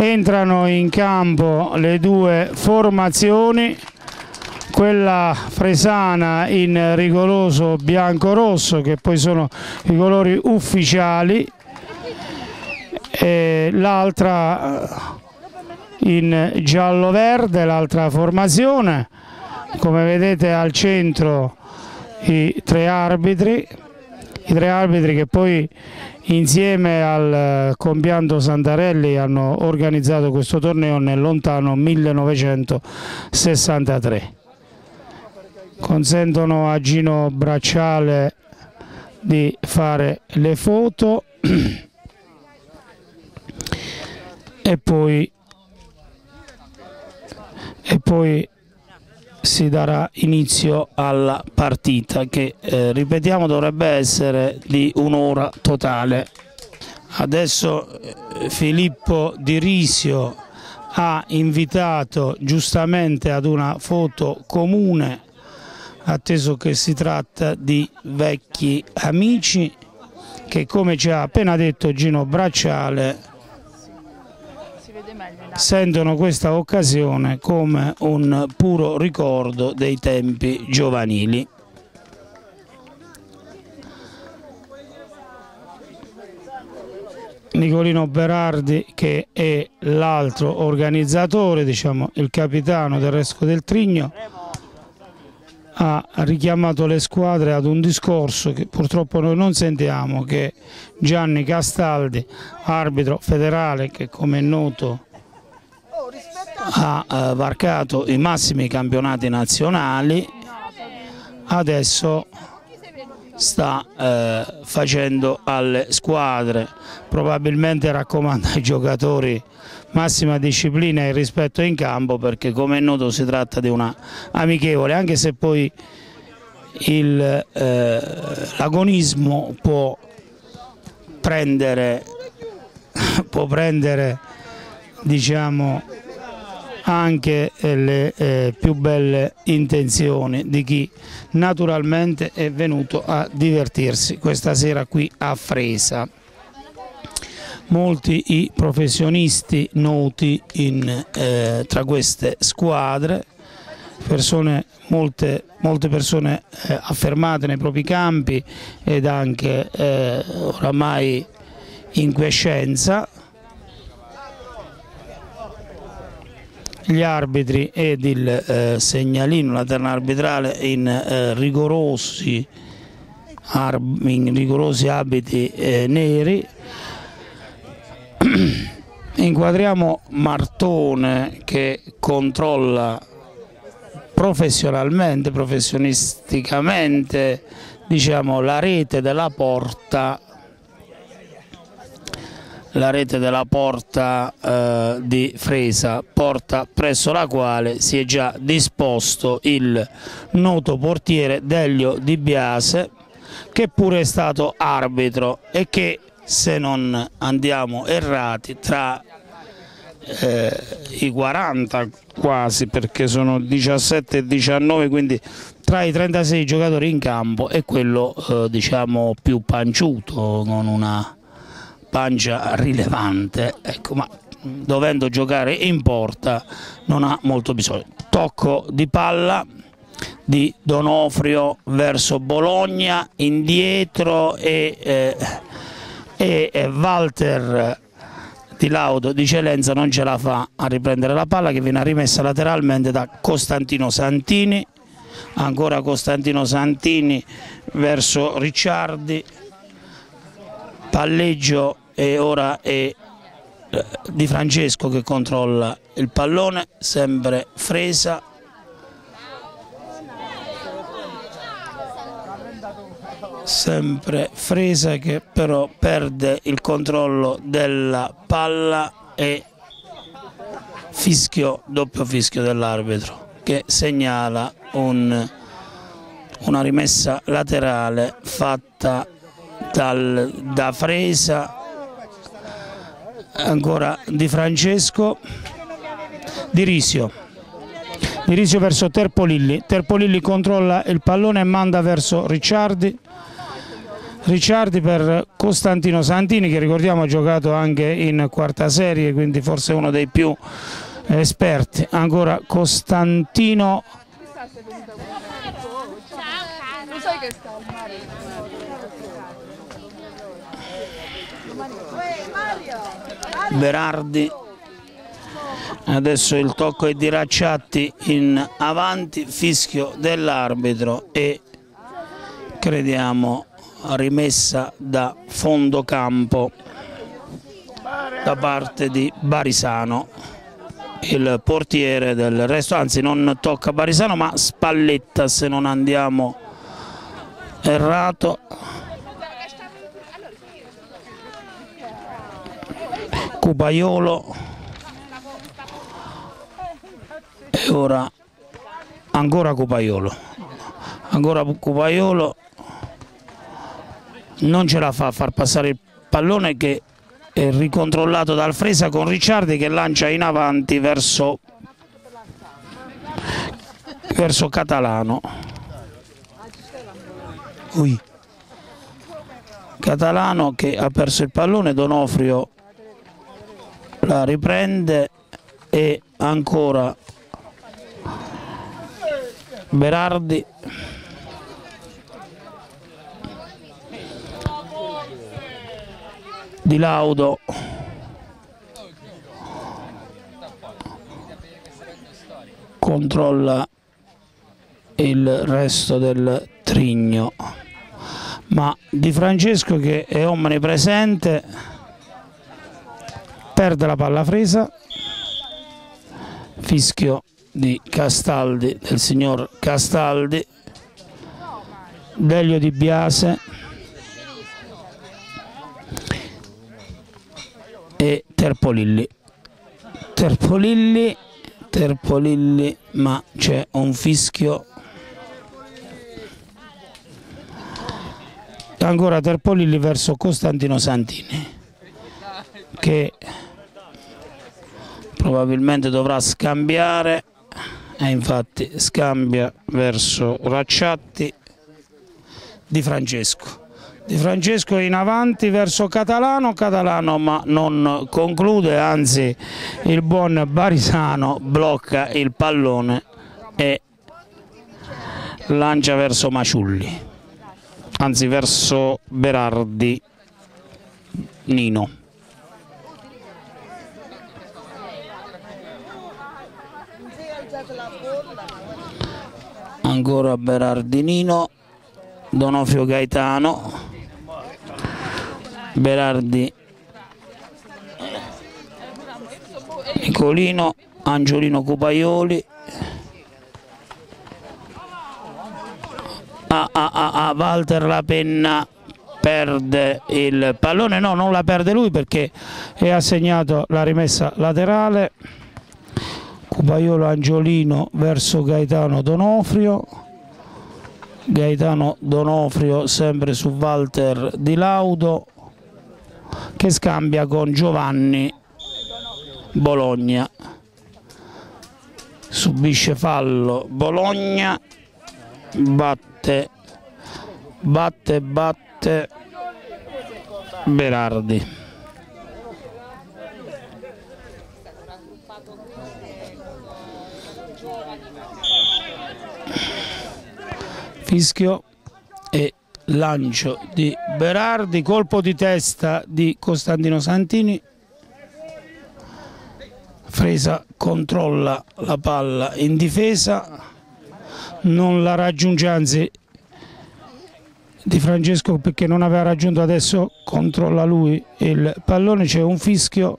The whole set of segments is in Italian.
entrano in campo le due formazioni quella fresana in rigoroso bianco-rosso che poi sono i colori ufficiali e l'altra in giallo-verde, l'altra formazione. Come vedete al centro i tre arbitri i tre arbitri che poi insieme al compianto Santarelli hanno organizzato questo torneo nel lontano 1963 consentono a Gino Bracciale di fare le foto e poi, e poi si darà inizio alla partita che eh, ripetiamo dovrebbe essere di un'ora totale. Adesso eh, Filippo Di Risio ha invitato giustamente ad una foto comune atteso che si tratta di vecchi amici che come ci ha appena detto Gino Bracciale sentono questa occasione come un puro ricordo dei tempi giovanili. Nicolino Berardi che è l'altro organizzatore, diciamo il capitano del Resco del Trigno, ha richiamato le squadre ad un discorso che purtroppo noi non sentiamo, che Gianni Castaldi, arbitro federale che come è noto ha eh, varcato i massimi campionati nazionali, adesso sta eh, facendo alle squadre, probabilmente raccomanda ai giocatori massima disciplina e rispetto in campo perché come è noto si tratta di una amichevole anche se poi eh, l'agonismo può prendere, può prendere diciamo, anche le eh, più belle intenzioni di chi naturalmente è venuto a divertirsi questa sera qui a Fresa molti i professionisti noti in, eh, tra queste squadre, persone, molte, molte, persone eh, affermate nei propri campi ed anche eh, oramai in quiescenza. Gli arbitri ed il eh, segnalino, la terna arbitrale in eh, rigorosi, in rigorosi abiti eh, neri. Inquadriamo Martone che controlla professionalmente, professionisticamente diciamo, la rete della porta la rete della porta eh, di Fresa, porta presso la quale si è già disposto il noto portiere Delio Di Biase che pure è stato arbitro e che se non andiamo errati tra eh, i 40 quasi perché sono 17 e 19 quindi tra i 36 giocatori in campo è quello eh, diciamo più panciuto con una pancia rilevante. Ecco, ma dovendo giocare in porta non ha molto bisogno. Tocco di palla di Donofrio verso Bologna indietro e eh, e Walter Di Laudo di Celenza non ce la fa a riprendere la palla che viene rimessa lateralmente da Costantino Santini. Ancora Costantino Santini verso Ricciardi palleggio e ora è eh, Di Francesco che controlla il pallone sempre Fresa. Sempre Fresa che però perde il controllo della palla e fischio, doppio fischio dell'arbitro che segnala un, una rimessa laterale fatta dal, da Fresa ancora di Francesco di Risio. Di Risio verso Terpolilli. Terpolilli controlla il pallone e manda verso Ricciardi. Ricciardi per Costantino Santini che ricordiamo ha giocato anche in quarta serie quindi forse uno dei più esperti. Ancora Costantino Berardi. Adesso il tocco è di Racciatti in avanti fischio dell'arbitro e crediamo rimessa da fondo campo da parte di Barisano il portiere del resto. Anzi non tocca Barisano ma Spalletta se non andiamo errato Cupaiolo e ora ancora Cupaiolo ancora Cupaiolo non ce la fa a far passare il pallone che è ricontrollato dal Fresa con Ricciardi che lancia in avanti verso, verso Catalano. Ui. Catalano che ha perso il pallone Donofrio la riprende e ancora Berardi. Di Laudo. Controlla il resto del Trigno. Ma Di Francesco che è omnipresente perde la palla fresa fischio di Castaldi del signor Castaldi Delio di Biase e Terpolilli. Terpolilli, Terpolilli, ma c'è un fischio. Ancora Terpolilli verso Costantino Santini che probabilmente dovrà scambiare e infatti scambia verso Racciatti di Francesco. Di Francesco in avanti verso Catalano, Catalano ma non conclude, anzi il buon Barisano blocca il pallone e lancia verso Maciulli, anzi verso Berardi Nino. Ancora Berardinino, Donofrio Gaetano, Berardi Nicolino Angiolino Cupaioli. Ah, ah, ah, Walter La Penna perde il pallone. No non la perde lui perché è assegnato la rimessa laterale Cupaiolo Angiolino verso Gaetano Donofrio. Gaetano Donofrio sempre su Walter Di Laudo che scambia con Giovanni Bologna. Subisce fallo Bologna batte batte batte Berardi fischio e lancio di Berardi, colpo di testa di Costantino Santini, Fresa controlla la palla in difesa, non la raggiunge anzi di Francesco perché non aveva raggiunto adesso controlla lui il pallone, c'è un fischio,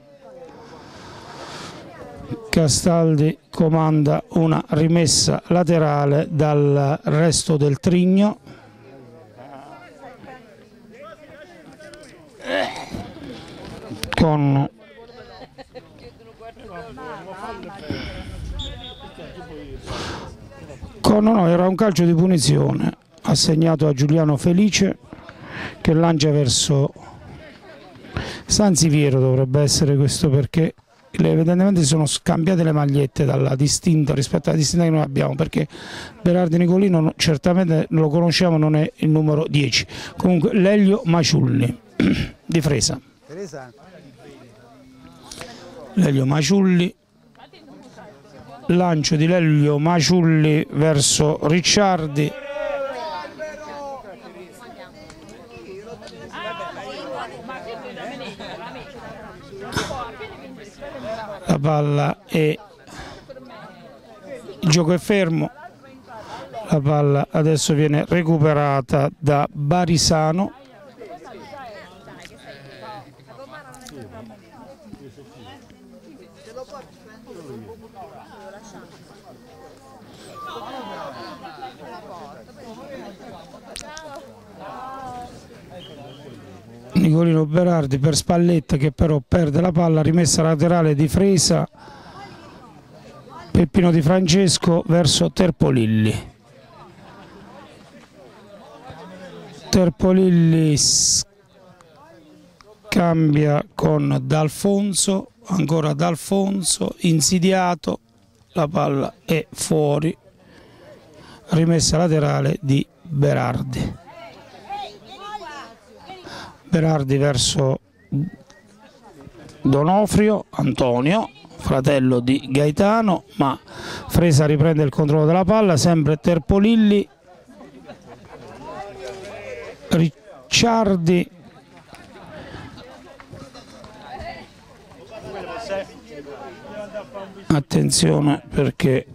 Castaldi comanda una rimessa laterale dal resto del Trigno. con con no, era un calcio di punizione assegnato a Giuliano Felice che lancia verso San Siviero dovrebbe essere questo perché evidentemente si sono scambiate le magliette dalla distinta rispetto alla distinta che noi abbiamo perché Berardi Nicolino certamente lo conosciamo non è il numero 10 comunque Lelio Maciulli di Fresa. Lelio Maciulli lancio di Lelio Maciulli verso Ricciardi la palla e il gioco è fermo. La palla adesso viene recuperata da Barisano Nicolino Berardi per Spalletta che però perde la palla, rimessa laterale di Fresa, Peppino Di Francesco verso Terpolilli. Terpolilli cambia con D'Alfonso, ancora D'Alfonso, insidiato, la palla è fuori, rimessa laterale di Berardi. Berardi verso Donofrio, Antonio, fratello di Gaetano, ma Fresa riprende il controllo della palla, sempre Terpolilli, Ricciardi, attenzione perché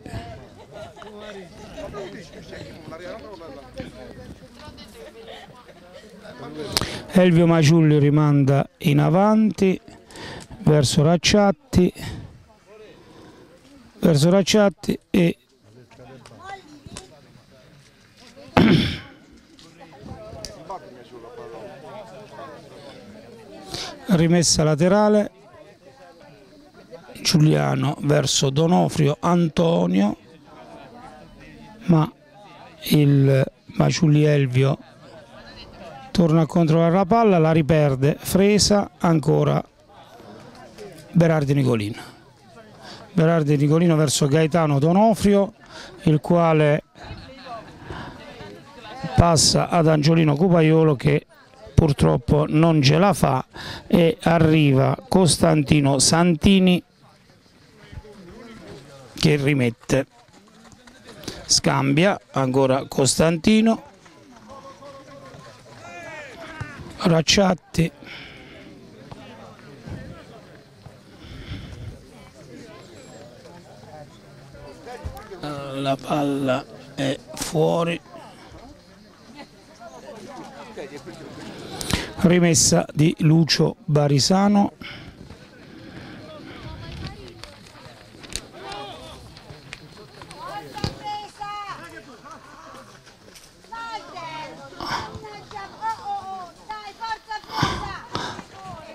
Elvio Maciulli rimanda in avanti verso Racciatti verso Racciatti e rimessa laterale Giuliano verso Donofrio Antonio ma il Maciulli Elvio torna a controllare la palla, la riperde Fresa, ancora Berardi Nicolino. Berardi Nicolino verso Gaetano Donofrio, il quale passa ad Angiolino Cupaiolo che purtroppo non ce la fa e arriva Costantino Santini che rimette scambia ancora Costantino Racciatti la palla è fuori. Rimessa di Lucio Barisano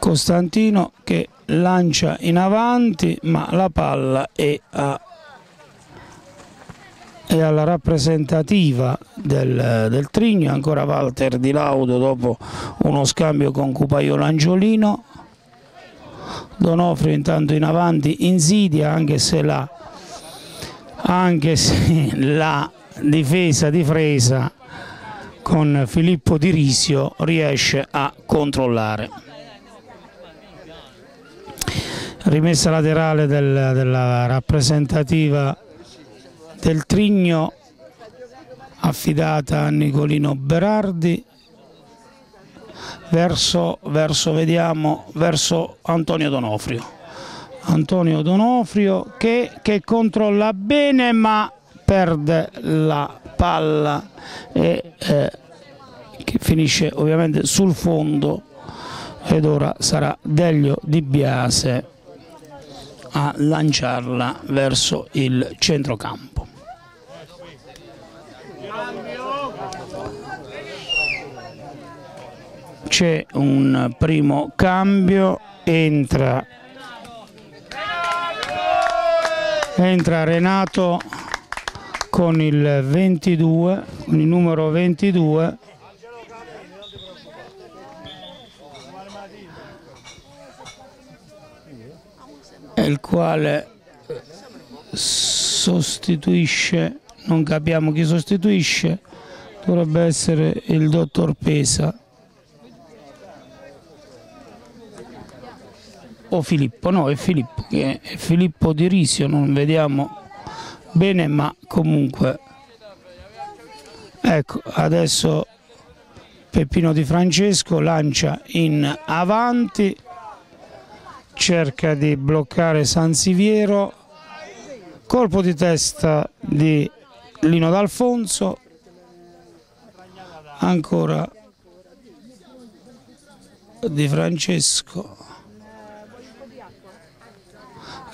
Costantino che lancia in avanti ma la palla è, a, è alla rappresentativa del, del, Trigno, ancora Walter Di Laudo dopo uno scambio con Cupaiolo Angiolino, Donofrio intanto in avanti insidia anche se la, anche se la difesa di Fresa con Filippo Di Risio riesce a controllare rimessa laterale del, della rappresentativa del Trigno affidata a Nicolino Berardi. Verso, verso, vediamo, verso Antonio Donofrio. Antonio Donofrio che, che controlla bene ma perde la palla e eh, che finisce ovviamente sul fondo. Ed ora sarà Delio Di Biase a lanciarla verso il centrocampo. C'è un primo cambio, entra, entra Renato con il 22, con il numero 22 il quale sostituisce, non capiamo chi sostituisce, dovrebbe essere il dottor Pesa. O Filippo, no è Filippo, è Filippo di Risio, non vediamo bene ma comunque ecco adesso Peppino Di Francesco lancia in avanti cerca di bloccare Sansiviero colpo di testa di Lino D'Alfonso. Ancora Di Francesco.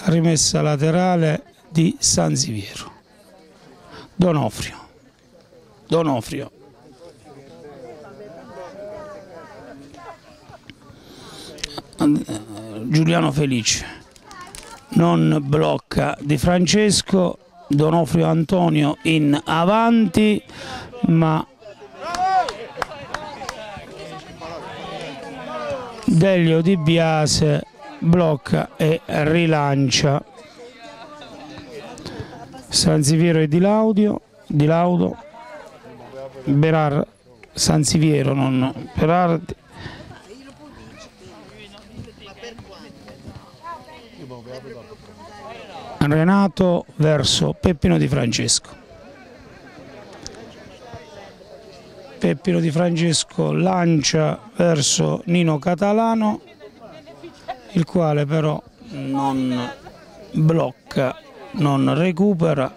Rimessa laterale di Sansiviero Donofrio. Donofrio Giuliano Felice. Non blocca Di Francesco Donofrio Antonio in avanti ma Delio Di Biase blocca e rilancia. Sansiviero e Di Laudio Di Laudo Berar Sansiviero non Berardi Renato verso Peppino Di Francesco. Peppino Di Francesco lancia verso Nino Catalano, il quale però non blocca, non recupera,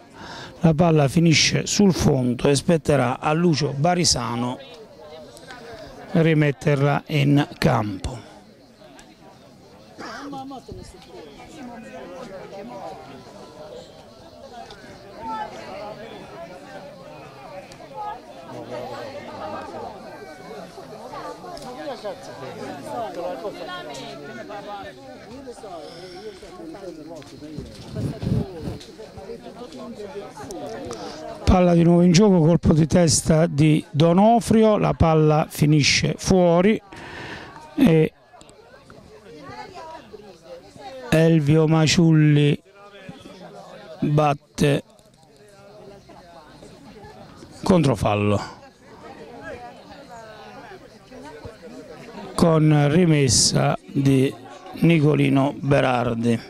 la palla finisce sul fondo e spetterà a Lucio Barisano rimetterla in campo. Palla di nuovo in gioco, colpo di testa di Donofrio, la palla finisce fuori e Elvio Maciulli batte controfallo. Con rimessa di Nicolino Berardi.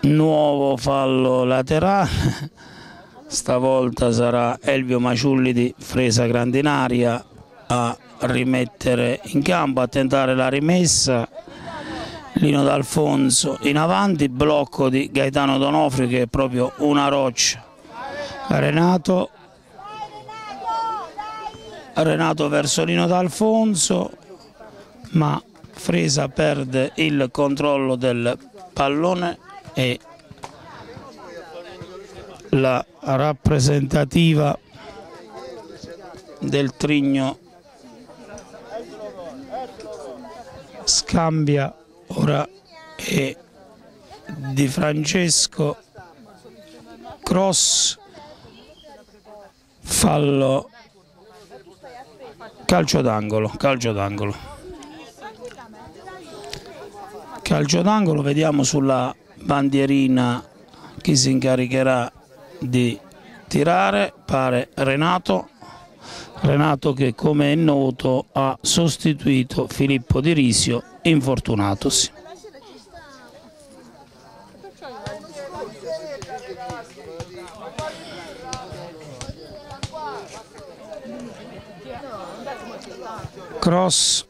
Nuovo fallo laterale, stavolta sarà Elvio Maciulli di Fresa Grandinaria a rimettere in campo, a tentare la rimessa. Lino D'Alfonso in avanti, blocco di Gaetano Donofrio che è proprio una roccia Renato. Renato verso Lino D'Alfonso ma Fresa perde il controllo del pallone e la rappresentativa del Trigno scambia ora e Di Francesco. Cross fallo. Calcio d'angolo calcio d'angolo. Calcio d'angolo vediamo sulla bandierina chi si incaricherà di tirare. Pare Renato. Renato che come è noto ha sostituito Filippo Di Risio infortunatosi cross.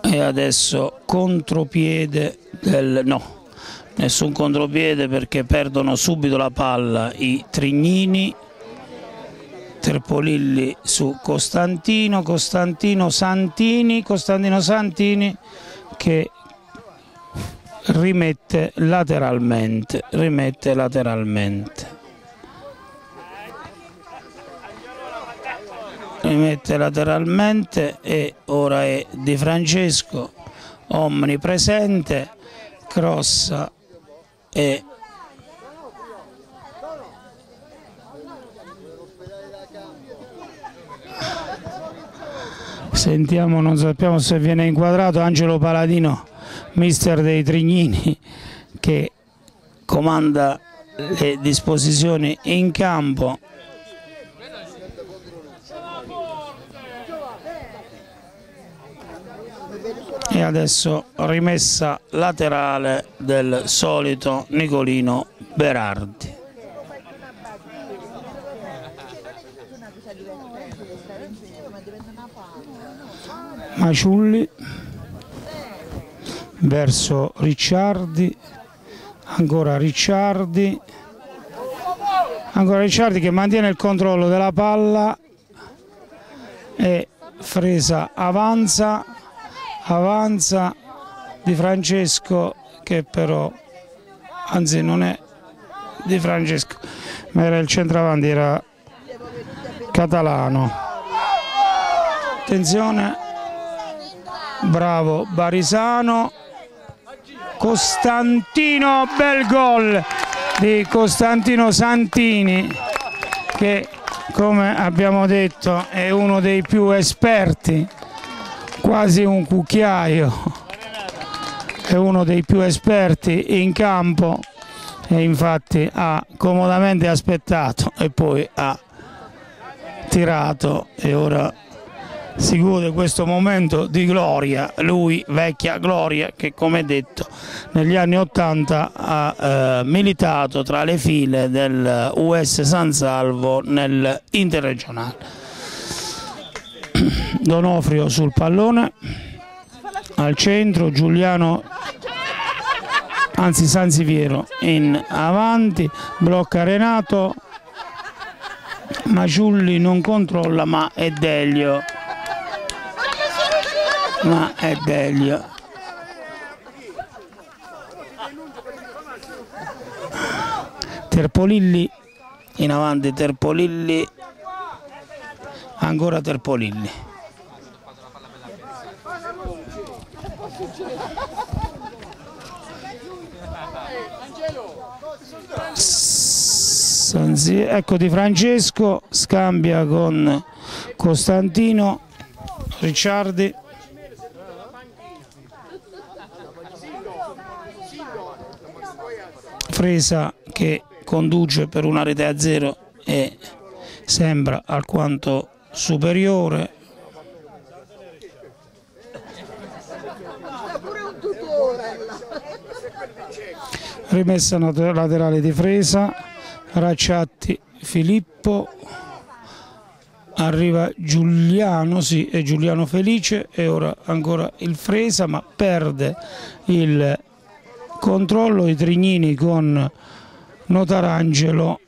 E adesso contropiede del no nessun contropiede perché perdono subito la palla i Trignini Terpolilli su Costantino Costantino Santini Costantino Santini che rimette lateralmente rimette lateralmente rimette lateralmente e ora è Di Francesco omnipresente crossa e sentiamo non sappiamo se viene inquadrato Angelo Paladino mister dei Trignini che comanda le disposizioni in campo e adesso rimessa laterale del solito Nicolino Berardi. Maciulli verso Ricciardi. Ancora Ricciardi. Ancora Ricciardi che mantiene il controllo della palla. E Fresa avanza avanza Di Francesco che però anzi non è Di Francesco ma era il centravanti era Catalano. Attenzione. Bravo Barisano. Costantino bel gol di Costantino Santini che come abbiamo detto è uno dei più esperti quasi un cucchiaio è uno dei più esperti in campo e infatti ha comodamente aspettato e poi ha tirato e ora si gode questo momento di gloria, lui vecchia gloria che come detto negli anni 80 ha eh, militato tra le file del US San Salvo nel interregionale. Donofrio sul pallone, al centro Giuliano anzi Sansiviero in avanti, blocca Renato, Maciulli non controlla ma è Delio. Ma è Delio. Terpolilli in avanti Terpolilli ancora Terpolilli Ecco Di Francesco scambia con Costantino Ricciardi. Fresa che conduce per una rete a zero e sembra alquanto superiore rimessa laterale di Fresa Racciatti Filippo arriva Giuliano, sì, è Giuliano Felice e ora ancora il Fresa ma perde il controllo. I Trignini con Notarangelo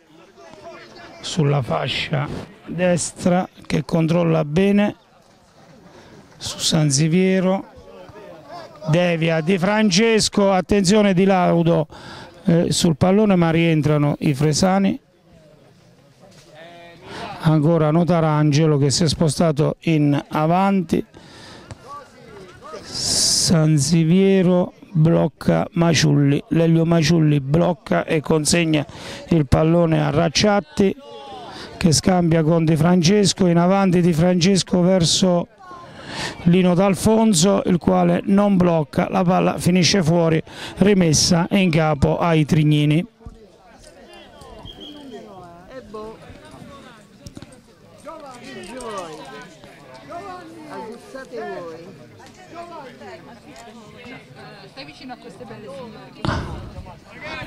sulla fascia destra che controlla bene su San Ziviero devia Di Francesco attenzione di Laudo. Eh, sul pallone ma rientrano i Fresani. Ancora Notarangelo che si è spostato in avanti. San Ziviero blocca Maciulli, Lelio Maciulli blocca e consegna il pallone a Racciatti che scambia con Di Francesco, in avanti Di Francesco verso Lino D'Alfonso il quale non blocca, la palla finisce fuori, rimessa in capo ai Trignini.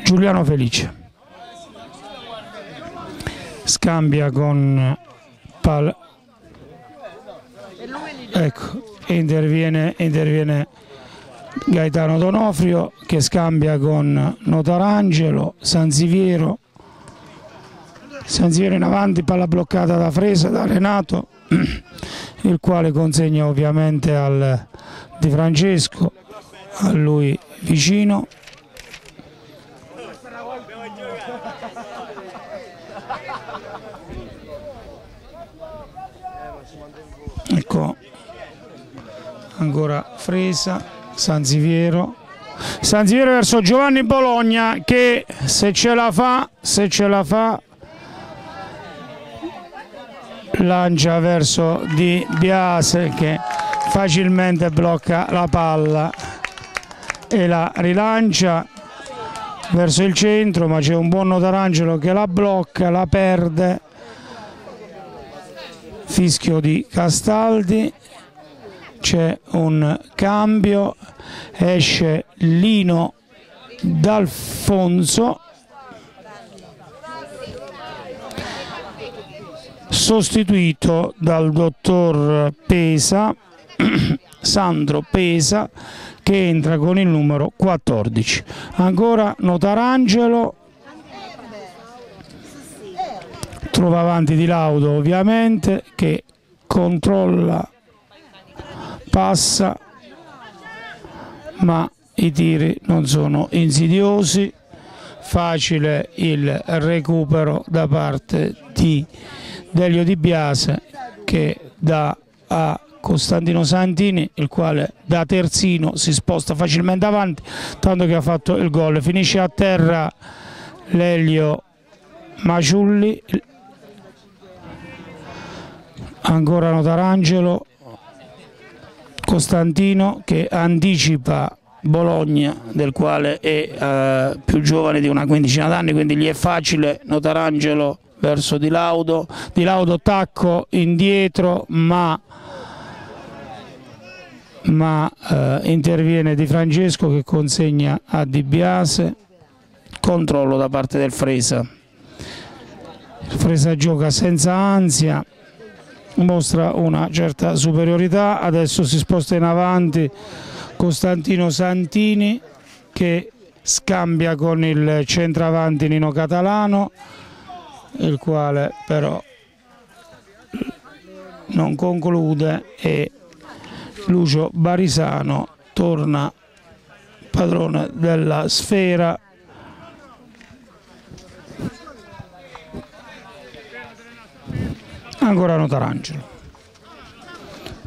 Giuliano Felice scambia con Pal ecco interviene, interviene Gaetano Donofrio che scambia con Notarangelo Sanziviero. Sanziviero in avanti palla bloccata da Fresa da Renato il quale consegna ovviamente al Di Francesco a lui vicino. Ecco ancora Fresa Sanziviero Sanziviero verso Giovanni Bologna che se ce la fa se ce la fa lancia verso Di Biase che facilmente blocca la palla e la rilancia verso il centro ma c'è un buon Notarangelo che la blocca, la perde. Fischio di Castaldi c'è un cambio. Esce Lino D'Alfonso. Sostituito dal dottor Pesa Sandro Pesa che entra con il numero 14 ancora Notarangelo. Trova avanti di Laudo ovviamente che controlla passa ma i tiri non sono insidiosi. Facile il recupero da parte di Delio Di Biase che dà a Costantino Santini il quale da terzino si sposta facilmente avanti tanto che ha fatto il gol. Finisce a terra Lelio Maciulli ancora Notarangelo Costantino che anticipa Bologna del quale è eh, più giovane di una quindicina d'anni quindi gli è facile Notarangelo verso Di Laudo. Di Laudo tacco indietro ma, ma eh, interviene Di Francesco che consegna a Di Biase. Controllo da parte del Fresa. Il Fresa gioca senza ansia mostra una certa superiorità. Adesso si sposta in avanti Costantino Santini che scambia con il centravanti Nino Catalano il quale però non conclude e Lucio Barisano torna padrone della sfera ancora Notarangelo.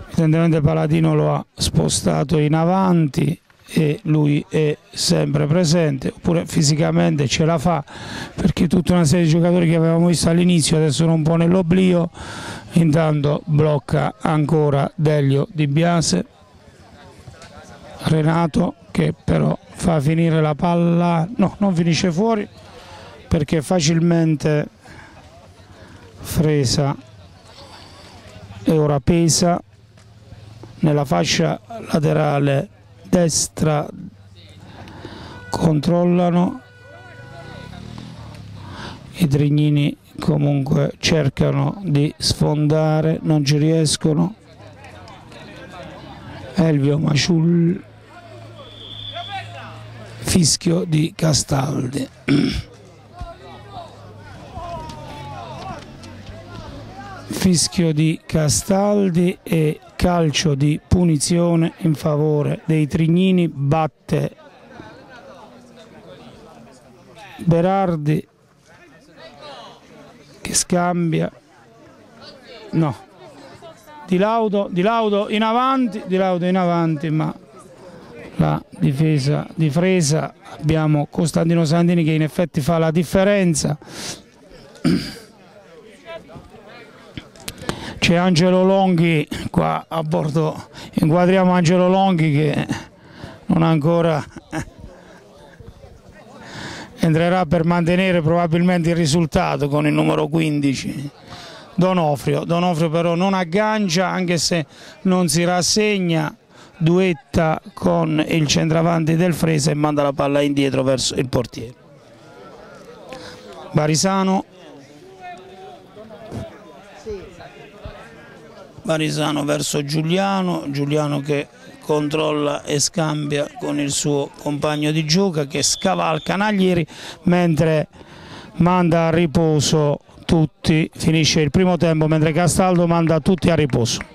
Evidentemente Paladino lo ha spostato in avanti e lui è sempre presente oppure fisicamente ce la fa perché tutta una serie di giocatori che avevamo visto all'inizio adesso sono un po' nell'oblio intanto blocca ancora Delio Di Biase. Renato che però fa finire la palla. No non finisce fuori perché facilmente Fresa e ora pesa nella fascia laterale destra. Controllano i Trignini comunque cercano di sfondare non ci riescono. Elvio Maciul fischio di Castaldi fischio di Castaldi e calcio di punizione in favore dei Trignini batte Berardi che scambia. No. Di Laudo, di Laudo in avanti di Laudo in avanti ma la difesa di Fresa abbiamo Costantino Sandini che in effetti fa la differenza c'è Angelo Longhi qua a bordo. Inquadriamo Angelo Longhi che non ancora entrerà per mantenere probabilmente il risultato con il numero 15 Donofrio, Donofrio però non aggancia anche se non si rassegna. Duetta con il centravanti del Fresa e manda la palla indietro verso il portiere. Barisano Barisano verso Giuliano, Giuliano che controlla e scambia con il suo compagno di gioca che scavalca Naglieri mentre manda a riposo tutti, finisce il primo tempo mentre Castaldo manda tutti a riposo.